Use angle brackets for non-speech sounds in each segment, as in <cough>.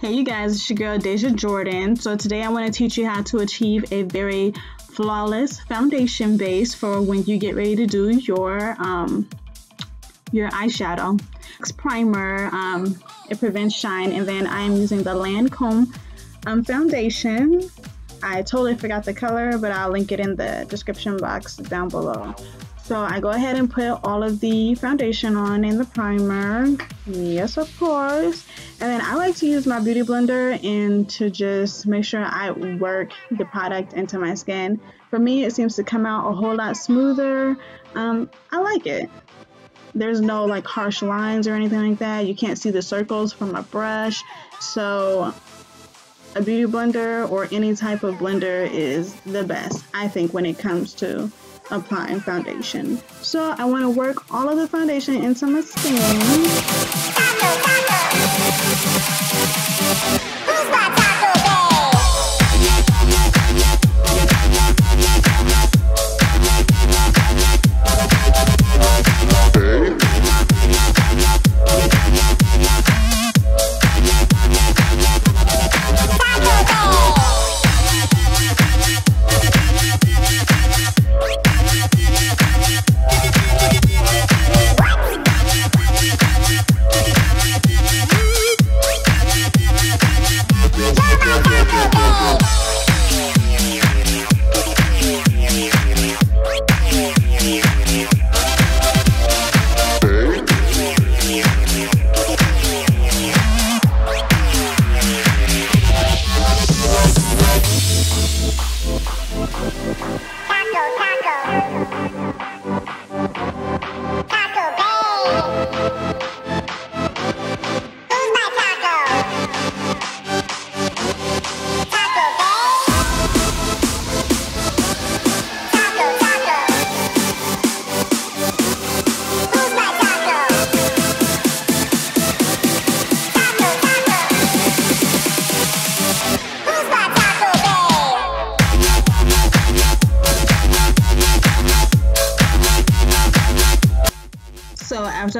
Hey you guys, it's your girl Dazja Jordan. So today I want to teach you how to achieve a very flawless foundation base for when you get ready to do your um, your eyeshadow. It's primer, um, it prevents shine, and then I am using the Lancome um, foundation. I totally forgot the color, but I'll link it in the description box down below. So I go ahead and put all of the foundation on in the primer. Yes, of course. And then I like to use my beauty blender and to just make sure I work the product into my skin. For me, it seems to come out a whole lot smoother. Um, I like it. There's no like harsh lines or anything like that. You can't see the circles from a brush. So a beauty blender or any type of blender is the best, I think, when it comes to applying foundation. So I want to work all of the foundation into my skin.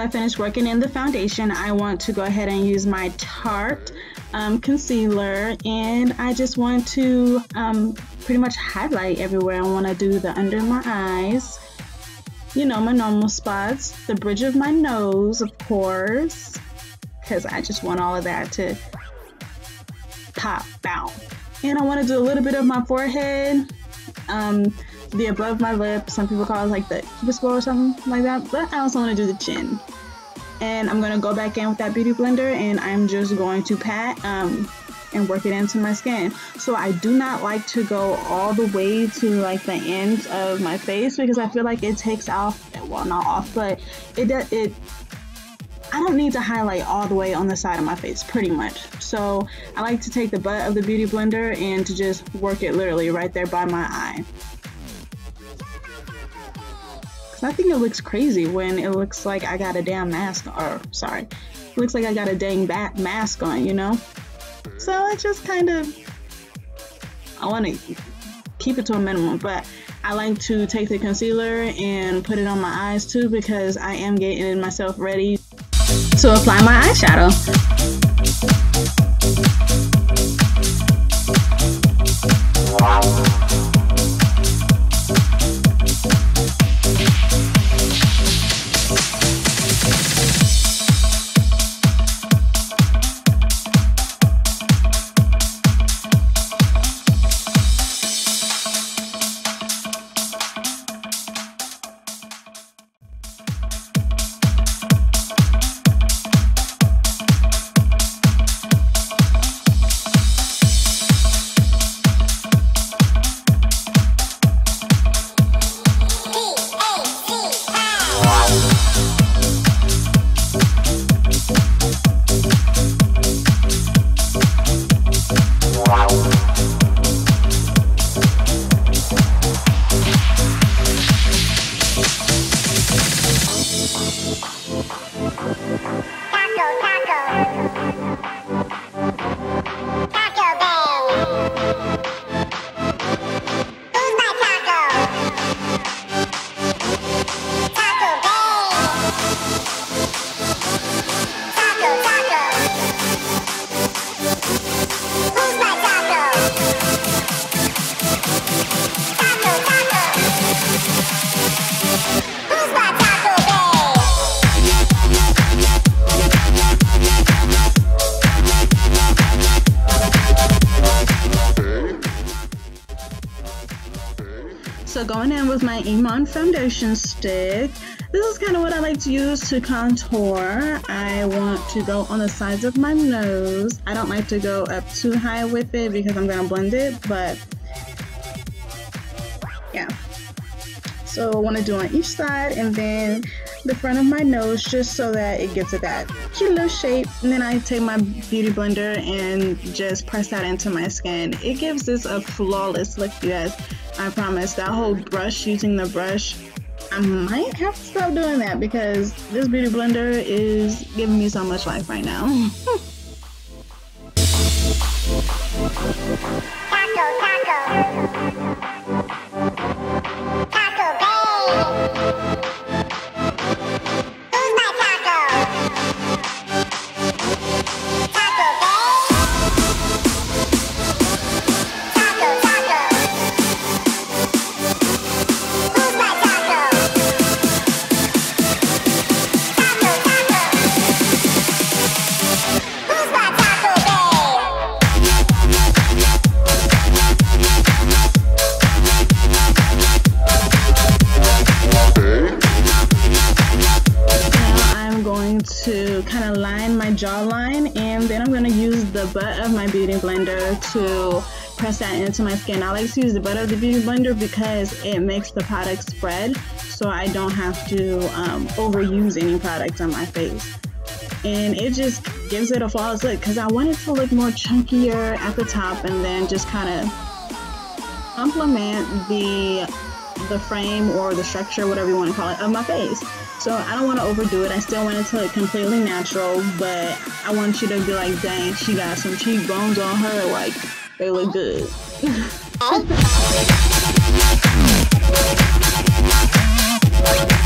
I finish working in the foundation, I want to go ahead and use my Tarte um, concealer and I just want to um, pretty much highlight everywhere. I want to do the under my eyes, you know, my normal spots, the bridge of my nose, of course, because I just want all of that to pop out. And I want to do a little bit of my forehead. Um, the above my lip. Some people call it like the cupid's bow or something like that. But I also want to do the chin. And I'm going to go back in with that beauty blender and I'm just going to pat um, and work it into my skin. So I do not like to go all the way to like the ends of my face because I feel like it takes off, well not off, but it, does, it I don't need to highlight all the way on the side of my face, pretty much. So I like to take the butt of the Beauty Blender and to just work it literally right there by my eye. I think it looks crazy when it looks like I got a damn mask, or sorry, it looks like I got a dang bat mask on, you know? So it just kind of, I want to keep it to a minimum, but I like to take the concealer and put it on my eyes too because I am getting myself ready to apply my eyeshadow. With my Iman foundation stick, this is kind of what I like to use to contour. I want to go on the sides of my nose. I don't like to go up too high with it because I'm gonna blend it, but yeah. So I want to do on each side and then the front of my nose just so that it gives it that cute little shape. And then I take my beauty blender and just press that into my skin. It gives this a flawless look, you guys. I promise. That whole brush, using the brush, I might have to stop doing that because this beauty blender is giving me so much life right now. <laughs> jawline and then I'm going to use the butt of my beauty blender to press that into my skin. I like to use the butt of the beauty blender because it makes the product spread so I don't have to um, overuse any product on my face. And it just gives it a flawless look because I want it to look more chunkier at the top and then just kind of complement the the frame or the structure, whatever you want to call it, of my face. So I don't want to overdo it. I still want it to look completely natural, but I want you to be like, dang, she got some cheekbones on her. Like, they look good. <laughs> <laughs>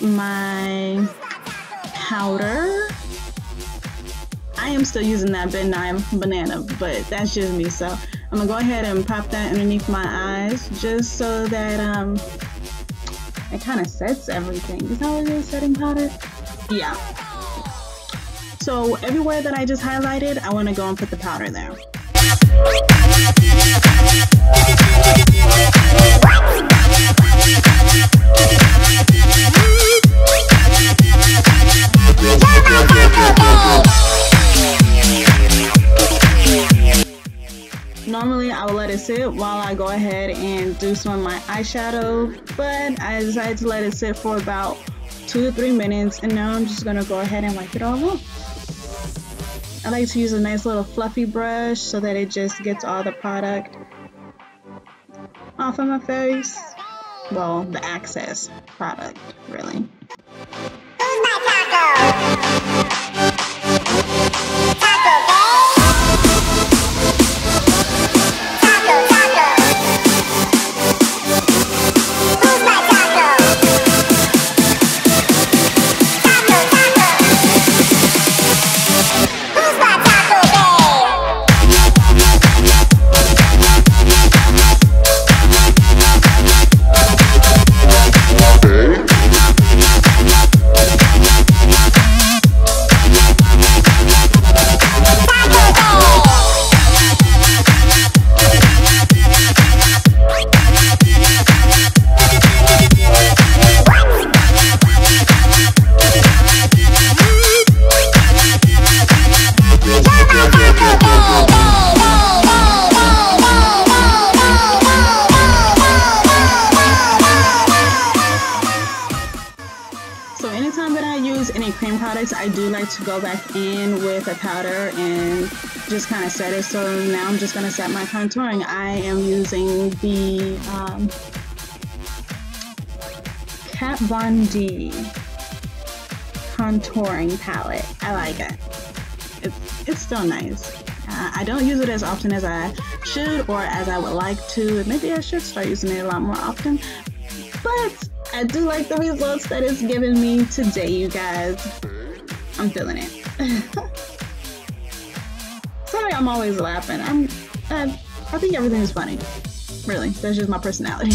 my powder. I am still using that Ben Nye banana, but that's just me. So I'm gonna go ahead and pop that underneath my eyes just so that um it kind of sets everything. Is that what it is, setting powder? Yeah. So everywhere that I just highlighted, I wanna go and put the powder there. Sit while I go ahead and do some of my eyeshadow, but I decided to let it sit for about two to three minutes and now I'm just gonna go ahead and wipe it all off. I like to use a nice little fluffy brush so that it just gets all the product off of my face. Well, the excess product, really. Who's my taco? Cream products, I do like to go back in with a powder and just kind of set it. So now I'm just going to set my contouring. I am using the um, Kat Von D contouring palette. I like it. It's, it's still nice. Uh, I don't use it as often as I should or as I would like to. Maybe I should start using it a lot more often. But I do like the results that it's given me today, you guys. I'm feeling it. <laughs> Sorry, I'm always laughing. I'm, I, I think everything is funny. Really, that's just my personality.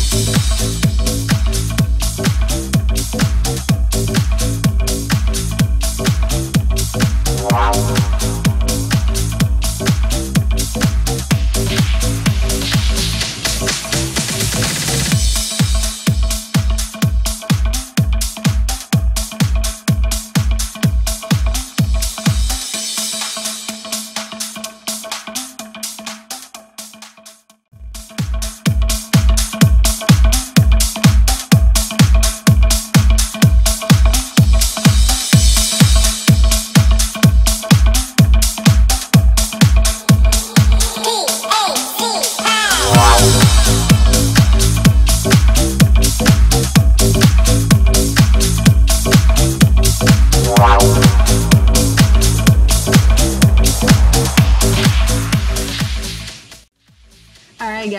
Alright <laughs>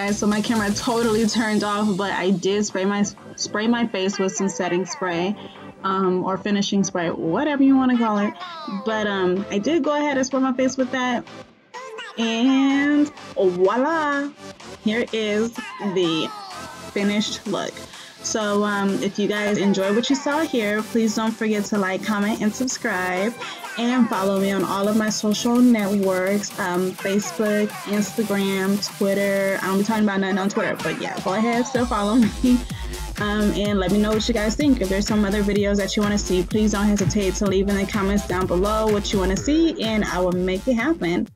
guys, so my camera totally turned off, but I did spray my spray my face with some setting spray, um, or finishing spray, whatever you want to call it. But um, I did go ahead and spray my face with that, and voila! Here is the finished look. So um, if you guys enjoyed what you saw here, please don't forget to like, comment, and subscribe. And follow me on all of my social networks um, Facebook, Instagram, Twitter. I don't be talking about nothing on Twitter, but yeah, go ahead, still follow me. <laughs> Um, and let me know what you guys think. If there's some other videos that you want to see, please don't hesitate to leave in the comments down below what you want to see, and I will make it happen.